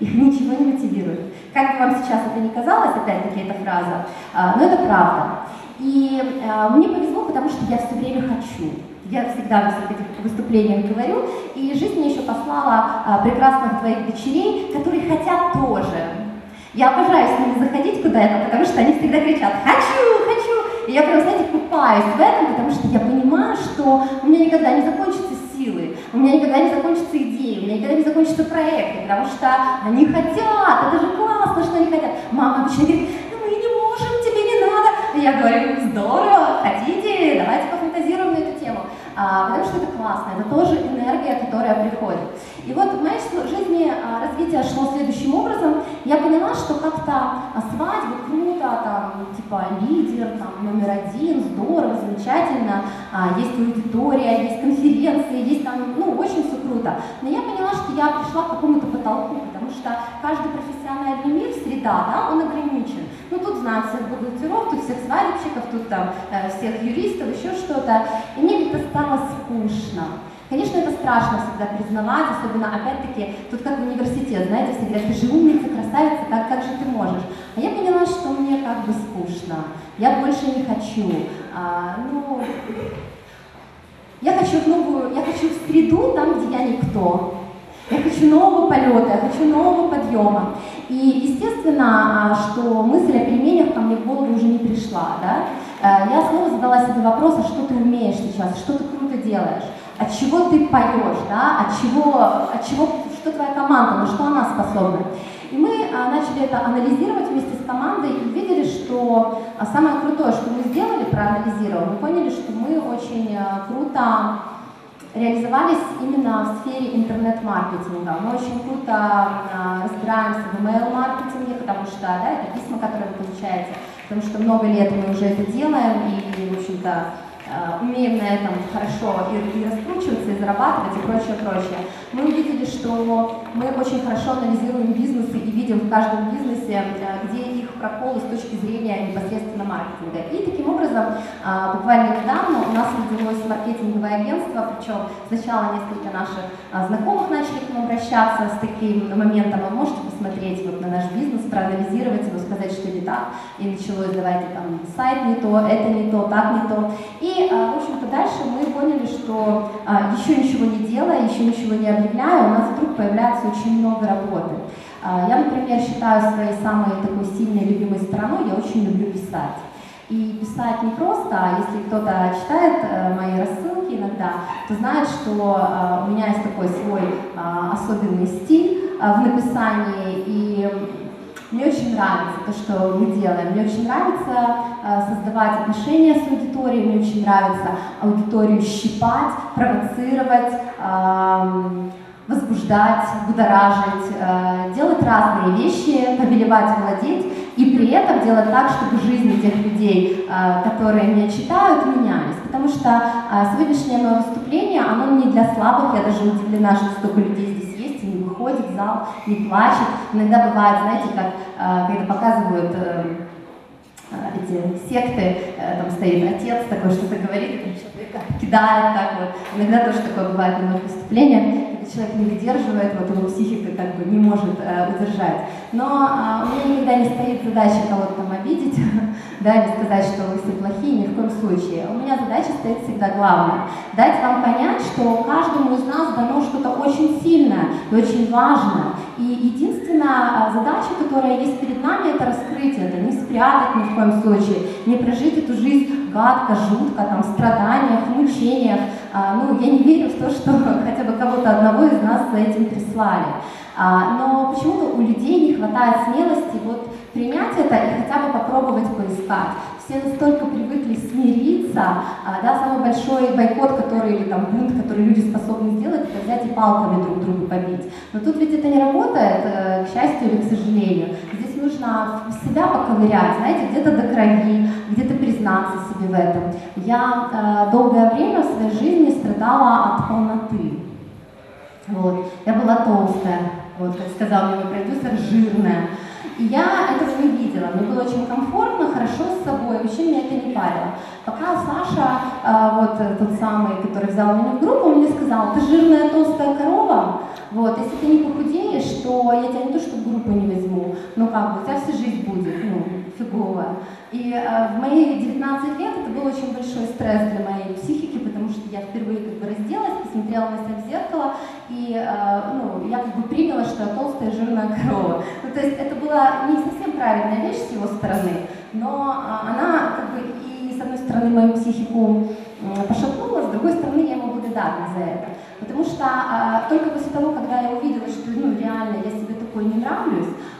их ничего не мотивирует. Как бы вам сейчас это ни казалось, опять-таки эта фраза, а, но это правда. И а, мне повезло, потому что я все время хочу. Я всегда в своих этих выступлениях говорю, и жизнь мне еще послала а, прекрасных твоих дочерей, которые хотят тоже. Я обожаю с ними заходить куда-то, потому что они всегда кричат «хочу, хочу!» И я прям, знаете, купаюсь в этом, потому что я понимаю, что у меня никогда не закончится силы, у меня никогда не закончатся идеи, у меня никогда не закончатся проекты, потому что они хотят, это же классно, что они хотят. Мама обычно говорит, ну мы не можем, тебе не надо. Я говорю, здорово, хотите, давайте пофантазируем на эту тему. А, потому что это классно, это тоже энергия, которая приходит. И вот в моей жизни а, развитие шло следующим образом. Я поняла, что как-то а, свадьба круто, там, типа лидер, там, номер один, здорово, замечательно, а, есть аудитория, есть конференции, есть там, ну, очень все круто. Но я поняла, что я пришла к какому-то потолку, потому что каждый профессиональный мир, среда, да, он ограничен. Ну, тут знаю всех бухгалтеров, тут всех свадебщиков, тут там э, всех юристов, еще что-то. И мне как-то стало скучно. Конечно, это страшно всегда признавать, особенно, опять-таки, тут как университет, знаете, все говорят, ты же умница, красавица, как, как же ты можешь? А я поняла, что мне как бы скучно, я больше не хочу. А, ну, я хочу в новую, я хочу в среду, там, где я никто. Я хочу нового полета, я хочу нового подъема. И естественно, а, что мысль о переменах ко мне в голову уже не пришла. Да? Э, я снова задала себе вопрос, а что ты умеешь сейчас, что ты круто делаешь от чего ты поешь, да, от чего, от чего, что твоя команда, на что она способна. И мы а, начали это анализировать вместе с командой и увидели, что а, самое крутое, что мы сделали, проанализировав, мы поняли, что мы очень круто реализовались именно в сфере интернет-маркетинга. Мы очень круто а, разбираемся в email-маркетинге, потому что да, это письма, которые вы получаете, потому что много лет мы уже это делаем, и, в общем-то, Э, умеем на этом хорошо и, и раскручиваться, и зарабатывать, и прочее, прочее. Мы увидели, что мы очень хорошо анализируем бизнесы и видим в каждом бизнесе, где их проколы с точки зрения непосредственно маркетинга. И таким образом, э, буквально недавно у нас родилось маркетинговое агентство, причем сначала несколько наших знакомых начали к нам обращаться с таким моментом, вы можете посмотреть вот на наш бизнес, проанализировать его, сказать, что не так, и началось, давайте там сайт не то, это не то, так не то. И а, в общем-то, дальше мы поняли, что а, еще ничего не делая, еще ничего не объявляя, у нас вдруг появляется очень много работы. А, я, например, считаю своей самой такой сильной любимой стороной, я очень люблю писать. И писать не просто, а если кто-то читает э, мои рассылки иногда, то знает, что у меня есть такой свой особенный стиль в написании, и мне очень нравится то, что мы делаем. Мне очень нравится э, создавать отношения с аудиторией, мне очень нравится аудиторию щипать, провоцировать, э, возбуждать, будоражить, э, делать разные вещи, повелевать, владеть, и при этом делать так, чтобы жизни тех людей, э, которые меня читают, менялись. Потому что э, сегодняшнее мое выступление, оно не для слабых, я даже удивлена, что столько людей здесь выходит в зал, не плачет. Иногда бывает, знаете, как когда показывают эти секты, там стоит отец такой, что-то говорит, и человека кидает так вот. Иногда тоже такое бывает на моих выступлениях человек не выдерживает, вот его психика как бы не может э, удержать. Но э, у меня никогда не стоит задача кого-то там обидеть, да, или сказать, что вы все плохие, ни в коем случае. У меня задача стоит всегда главная. Дать вам понять, что каждому из нас дано что-то очень сильное и очень важное. И единственная э, задача, которая есть перед нами, это раскрыть это, не спрятать ни в коем случае, не прожить эту жизнь гадко, жутко, там, в страданиях, мучениях. А, ну, я не верю в то, что хотя бы кого-то одного из нас за этим прислали. А, но почему-то у людей не хватает смелости вот принять это и хотя бы попробовать поискать. Все настолько привыкли смириться, а, да, самый большой бойкот, который или там бунт, который люди способны сделать, это взять и палками друг друга побить. Но тут ведь это не работает, э, к счастью или к сожалению. Здесь нужно себя поковырять, знаете, где-то до крови, где-то признаться себе в этом. Я э, долгое время в своей жизни страдала от полноты. Вот. Я была толстая, вот, как сказал мне мой продюсер, жирная. И я этого не видела. Мне было очень комфортно, хорошо с собой, вообще меня это не парило. Пока Саша, э, вот тот самый, который взял меня в группу, он мне сказал, ты жирная толстая корова, вот, если ты не похудеешь, то я тебя не то что в группу не возьму, но как бы у тебя всю жизнь будет, ну, фиговая. И э, в мои 19 лет это был очень большой стресс для моей психики, потому что я впервые как бы разделась, посмотрела на себя в зеркало, и э, ну, я как бы приняла, что я толстая жирная корова. Ну, то есть это была не совсем правильная вещь с его стороны, но э, она как бы и с одной стороны мою психику э, пошатнула, с другой стороны я ему благодарна за это. Потому что а, только после того, когда я увидела, что ну, реально я себе такой не нравлюсь, а,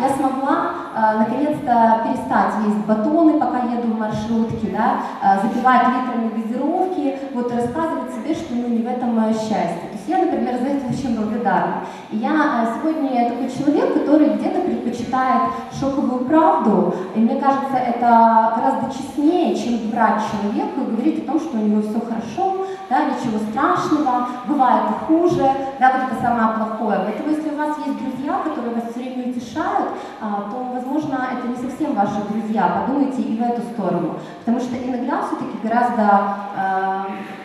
я смогла а, наконец-то перестать есть батоны, пока еду в маршрутке, да, а, запивать литрами газировки, вот рассказывать себе, что ну, не в этом мое счастье. Я, например, за это очень благодарна. И я э, сегодня такой человек, который где-то предпочитает шоковую правду, и мне кажется, это гораздо честнее, чем врать человеку и говорить о том, что у него все хорошо, да, ничего страшного, бывает и хуже, да, вот это самое плохое. Поэтому если у вас есть друзья, которые вас все время утешают, а, то, возможно, это не совсем ваши друзья, подумайте и в эту сторону. Потому что иногда все-таки гораздо э,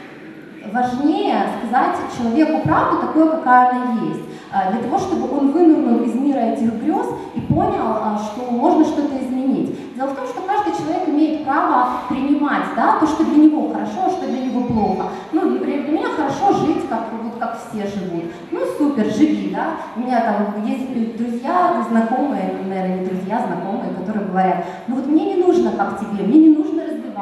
важнее сказать человеку правду такое, какая она есть э, для того, чтобы он вынырнул из мира этих грез и понял, э, что можно что-то изменить. Дело в том, что каждый человек имеет право принимать да, то, что для него хорошо, а что для него плохо. Ну, например, для меня хорошо жить, как, вот, как все живут. Ну, супер, живи, да. У меня там есть друзья, знакомые, наверное, не друзья, знакомые, которые говорят, ну вот мне не нужно, как тебе, мне не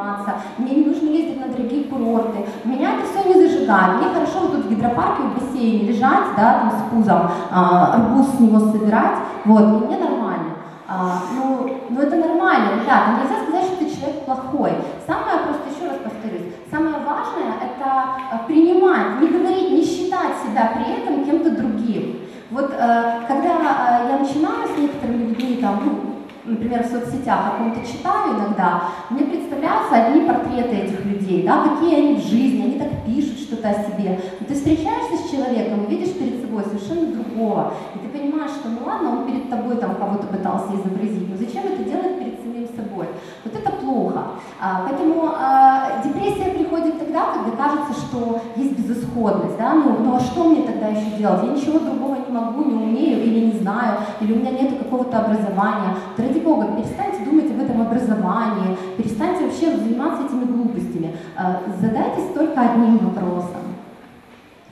развиваться, мне не нужно ездить на дорогие курорты, меня это все не зажигает, мне хорошо вот тут в гидропарке, в бассейне лежать, да, там с пузом, а, арбуз с него собирать, вот, и мне нормально. А, ну, ну это нормально, ребята, нельзя сказать, что ты человек плохой. Самое, просто еще раз повторюсь, самое важное это а, принимать, не говорить, не считать себя при этом кем-то другим. Вот э, когда э, я начинаю с некоторыми людьми, там, ну, например, в соцсетях о ком-то читаю иногда, мне представляются одни портреты этих людей, да, какие они в жизни, они так пишут что-то о себе. Но ты встречаешься с человеком и видишь перед собой совершенно другого, и ты понимаешь, что ну ладно, он перед тобой там кого-то пытался изобразить, но зачем это делать перед самим собой? Вот это плохо. А, поэтому а, депрессия приходит тогда, когда кажется, что есть безысходность, да, ну, ну а что мне тогда еще делать? Я ничего другого не могу, не умею или не знаю, или у меня нет какого-то образования ради Бога, перестаньте думать об этом образовании, перестаньте вообще заниматься этими глупостями. А, задайтесь только одним вопросом.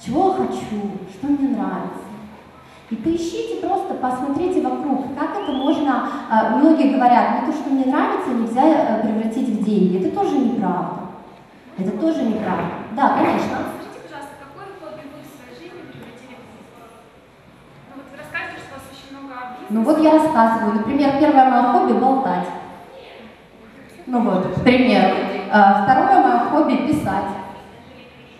Чего хочу? Что мне нравится? И поищите просто, посмотрите вокруг, как это можно, а, многие говорят, ну то, что мне нравится, нельзя э, превратить в деньги. Это тоже неправда. Это тоже неправда. Да, конечно. Ну вот я рассказываю. Например, первое мое хобби – болтать. Ну вот, пример. А, второе мое хобби – писать.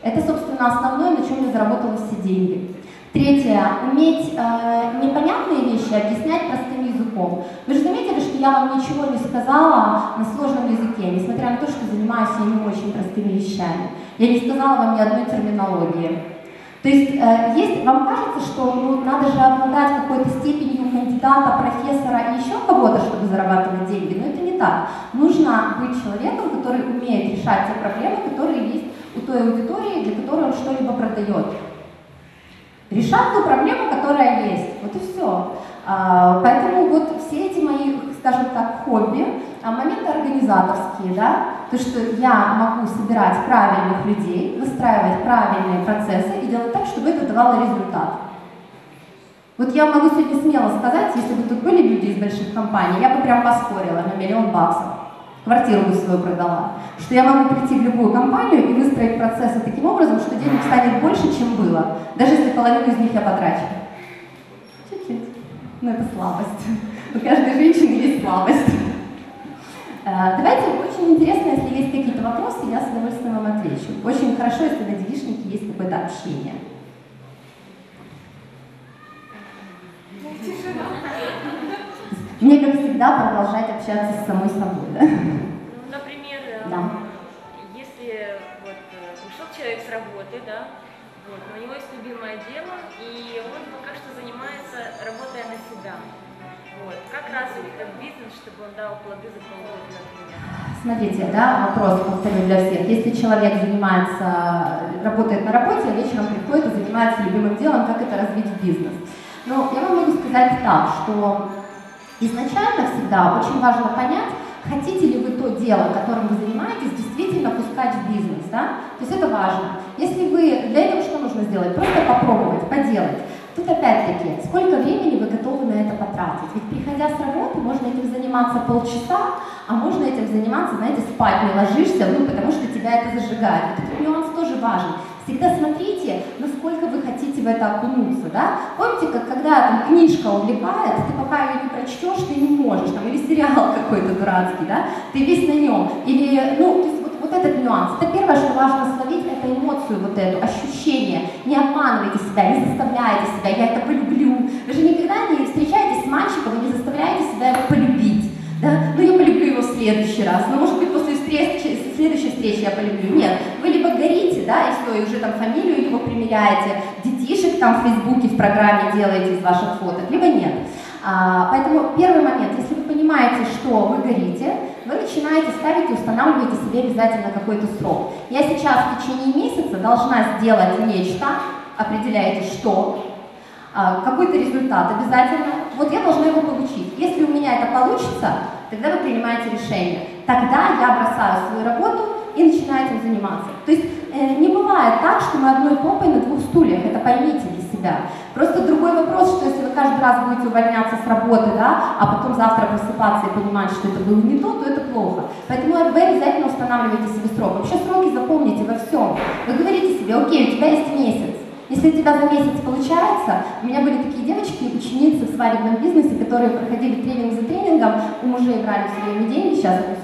Это, собственно, основное, на чем я заработала все деньги. Третье. Уметь э, непонятные вещи объяснять простым языком. Вы же заметили, что я вам ничего не сказала на сложном языке, несмотря на то, что занимаюсь я не очень простыми вещами. Я не сказала вам ни одной терминологии. То есть, э, есть, вам кажется, что ну, надо же обладать какой-то степенью кандидата, профессора и еще кого-то, чтобы зарабатывать деньги, но это не так. Нужно быть человеком, который умеет решать те проблемы, которые есть у той аудитории, для которой он что-либо продает. Решать ту проблему, которая есть. Вот и все. А, поэтому вот все эти мои, скажем так, хобби, а, моменты организаторские, да, то, что я могу собирать правильных людей, выстраивать правильные процессы и делать так, чтобы это давало результат. Вот я могу сегодня смело сказать, если бы тут были люди из больших компаний, я бы прям поспорила на миллион баксов. Квартиру бы свою продала. Что я могу прийти в любую компанию и выстроить процессы таким образом, что денег станет больше, чем было. Даже если половину из них я потрачу. Чуть-чуть. Но это слабость. У каждой женщины есть слабость. Э, давайте, очень интересно, если есть какие-то вопросы, я с удовольствием вам отвечу. Очень хорошо, если на девишнике есть какое-то общение. Мне, как всегда, продолжать общаться с самой собой, да? Ну, например, э, да. если вот пришел э, человек с работы, да, вот, у него есть любимое дело, и он пока что занимается, работая на себя. Вот. Как развить этот бизнес, чтобы он дал плоды за полгода, например? Смотрите, да, вопрос, повторю для всех. Если человек занимается, работает на работе, а вечером приходит и занимается любимым делом, как это развить бизнес? Ну, я вам могу сказать так, что изначально всегда очень важно понять, хотите ли вы то дело, которым вы занимаетесь, действительно пускать в бизнес, да? То есть это важно. Если вы, для этого что нужно сделать? Просто попробовать, поделать. Тут опять-таки, сколько времени вы готовы на это потратить? Ведь приходя с работы, можно этим заниматься полчаса, а можно этим заниматься, знаете, спать не ложишься, ну, потому что тебя это зажигает. Этот нюанс тоже важен. Всегда смотрите, насколько вы хотите в это окунуться, да? Помните, как когда там книжка увлекает, ты пока ее не прочтешь, ты не можешь, там, или сериал какой-то дурацкий, да? Ты весь на нем. Или, ну, то есть вот, вот это этот нюанс. Это первое, что важно словить, это эмоцию вот эту, ощущение. Не обманывайте себя, не заставляйте себя, я это полюблю. Вы же никогда не встречаетесь с мальчиком и не заставляете себя его полюбить. Да? Ну, я полюблю его в следующий раз. Ну, может быть, после встречи, следующей встречи я полюблю. Нет, да, и все, и уже там фамилию его примеряете, детишек там в Фейсбуке, в программе делаете из ваших фоток, либо нет. А, поэтому первый момент, если вы понимаете, что вы горите, вы начинаете ставить и устанавливаете себе обязательно какой-то срок. Я сейчас в течение месяца должна сделать нечто, определяете что, а, какой-то результат обязательно, вот я должна его получить. Если у меня это получится, тогда вы принимаете решение. Тогда я бросаю свою работу и начинаю этим заниматься. То есть не бывает так, что мы одной попой на двух стульях, это поймите для себя. Просто другой вопрос, что если вы каждый раз будете увольняться с работы, да, а потом завтра просыпаться и понимать, что это было не то, то это плохо. Поэтому вы обязательно устанавливаете себе срок. Вообще сроки запомните во всем. Вы говорите себе, окей, у тебя есть месяц, если у тебя за месяц получается, у меня были такие девочки, ученицы в свадебном бизнесе, которые проходили тренинг за тренингом, у мужей брали все время деньги, сейчас а,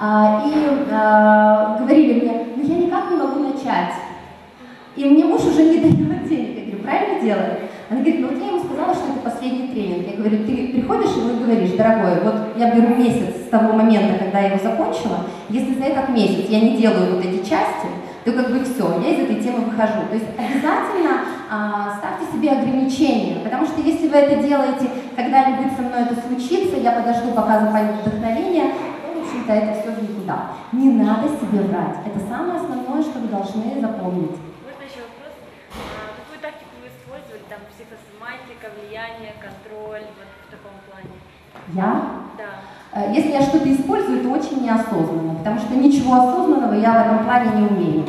и а, говорили мне, ну я никак не могу начать. И мне муж уже не дает денег. Я говорю, правильно делаю? Она говорит, ну вот я ему сказала, что это последний тренинг. Я говорю, ты приходишь и говоришь, дорогой, вот я беру месяц с того момента, когда я его закончила, если за этот месяц я не делаю вот эти части, то как бы все, я из этой темы выхожу. То есть обязательно а, ставьте себе ограничения, потому что если вы это делаете, когда-нибудь со мной это случится, я подожду, пока запалит вдохновение, общем-то, это все в никуда. Не надо себе врать. Это самое основное, что вы должны запомнить. Можно еще вопрос? А, какую тактику вы использовали? Там психосоматика, влияние, контроль, вот в таком плане? Я? Да. Э, если я что-то использую, то очень неосознанно, потому что ничего осознанного я в этом плане не умею.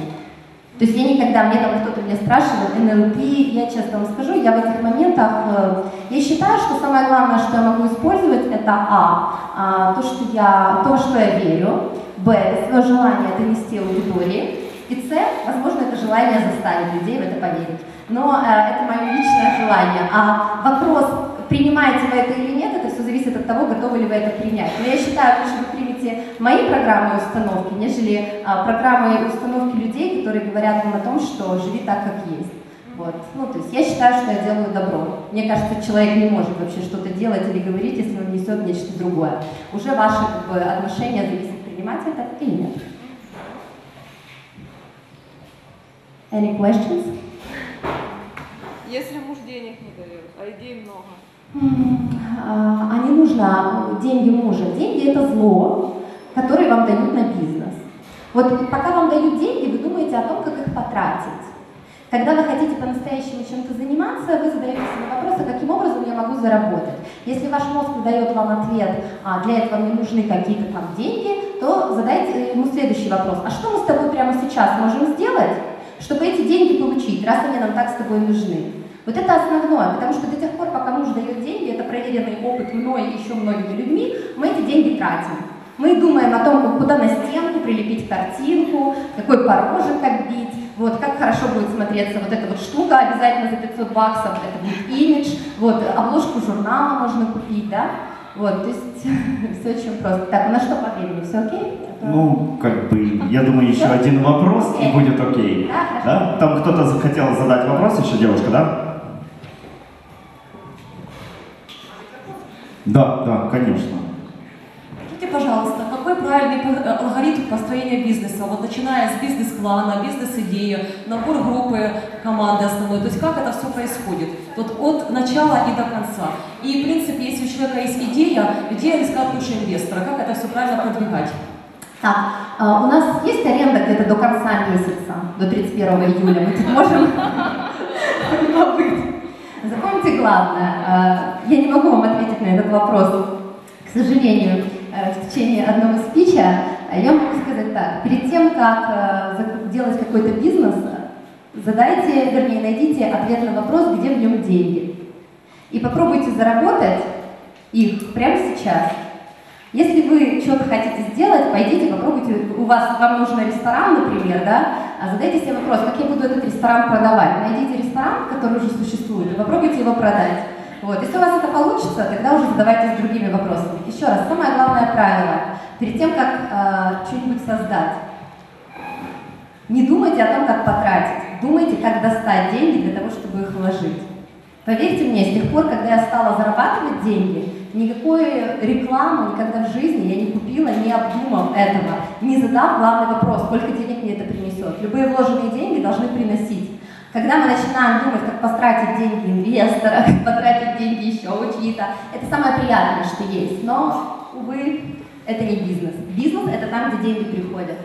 То есть я никогда, мне там кто-то меня спрашивал, НЛП, я честно вам скажу, я в этих моментах, э, я считаю, что самое главное, что я могу использовать, это А, а то, что я, то, что я верю, Б, это свое желание донести аудитории, и С, возможно, это желание заставить людей в это поверить. Но э, это мое личное желание. А вопрос, принимаете вы это или нет, это все зависит от того, готовы ли вы это принять. Но я считаю, что примете мои программы установки, нежели а, программы установки людей, которые говорят вам о том, что живи так, как есть. Вот. Ну, то есть я считаю, что я делаю добро. Мне кажется, человек не может вообще что-то делать или говорить, если он несет нечто другое. Уже ваши как бы, отношения зависят, принимать это или нет. Any questions? Если муж денег не дает, а идей много, а, а не нужно деньги мужа. Деньги это зло, которое вам дают на бизнес. Вот пока вам дают деньги, вы думаете о том, как их потратить. Когда вы хотите по-настоящему чем-то заниматься, вы задаете себе вопрос, а каким образом я могу заработать. Если ваш мозг дает вам ответ, а для этого мне нужны какие-то там деньги, то задайте ему следующий вопрос. А что мы с тобой прямо сейчас можем сделать, чтобы эти деньги получить, раз они нам так с тобой нужны? Вот это основное, потому что до тех пор, пока муж дает деньги, это проверенный опыт мной и еще многими людьми, мы эти деньги тратим. Мы думаем о том, куда на стенку прилепить картинку, какой порожек отбить, вот, как хорошо будет смотреться вот эта вот штука обязательно за 500 баксов, это будет имидж, вот, обложку журнала можно купить, да, вот, то есть все очень просто. Так, у нас что по времени, все окей? Ну, как бы, я думаю, еще один вопрос и будет окей. Да, Да? Там кто-то захотел задать вопрос, еще девушка, да? Да, да, конечно. Скажите, пожалуйста, какой правильный по- алгоритм построения бизнеса? Вот начиная с бизнес-плана, бизнес-идеи, набор группы команды основной, то есть как это все происходит? Вот от начала и до конца. И, в принципе, если у человека есть идея, где искать лучше инвестора? Как это все правильно продвигать? Так, а, у нас есть аренда где-то до конца месяца, до 31 июля. Мы тут можем. Запомните главное, а, я не могу вам ответить на этот вопрос, к сожалению, э, в течение одного спича. Я могу сказать так, перед тем, как э, делать какой-то бизнес, задайте, вернее, найдите ответ на вопрос, где в нем деньги. И попробуйте заработать их прямо сейчас. Если вы что-то хотите сделать, пойдите, попробуйте. У вас вам нужен ресторан, например, да? А задайте себе вопрос, как я буду этот ресторан продавать. Найдите ресторан, который уже существует, и попробуйте его продать. Вот. Если у вас это получится, тогда уже задавайтесь другими вопросами. Еще раз, самое главное правило, перед тем, как э, что-нибудь создать, Не думайте о том, как потратить, думайте, как достать деньги для того, чтобы их вложить. Поверьте мне, с тех пор, когда я стала зарабатывать деньги, никакой рекламы никогда в жизни я не купила, не обдумав этого, не задав главный вопрос, сколько денег мне это принесет. Любые вложенные деньги должны приносить. Когда мы начинаем думать, как потратить деньги инвестора, как потратить деньги еще у чьи-то, это самое приятное, что есть. Но, увы, это не бизнес. Бизнес – это там, где деньги приходят.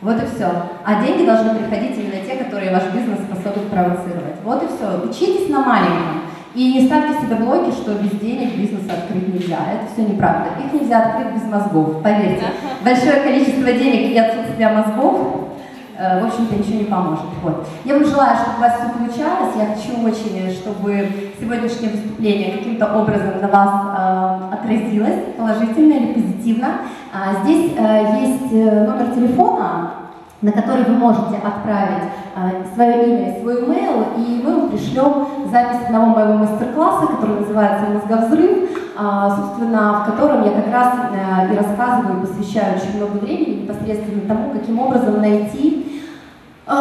Вот и все. А деньги должны приходить именно те, которые ваш бизнес способен провоцировать. Вот и все. Учитесь на маленьком. И не ставьте себе блоки, что без денег бизнес открыть нельзя. Это все неправда. Их нельзя открыть без мозгов, поверьте. Большое количество денег и отсутствие мозгов, э, в общем-то, ничего не поможет. Вот. Я вам желаю, чтобы у вас все получалось. Я хочу очень, чтобы сегодняшнее выступление каким-то образом на вас э, отразилось, положительно или позитивно. А, здесь э, есть э, номер телефона, на который вы можете отправить э, свое имя и свой email, и мы вам пришлем запись одного моего мастер-класса, который называется «Мозговзрыв», а, собственно, в котором я как раз э, и рассказываю, посвящаю очень много времени непосредственно тому, каким образом найти э,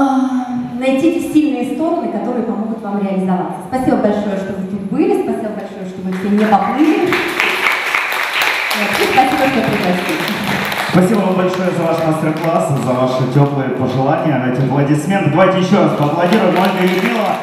найти те сильные стороны, которые помогут вам реализоваться. Спасибо большое, что вы тут были, спасибо большое, что вы все не поплыли. И спасибо, что пригласили. Спасибо вам большое за ваш мастер-класс, за ваши теплые пожелания. Эти аплодисменты. Давайте еще раз поаплодируем Ольга Людмила.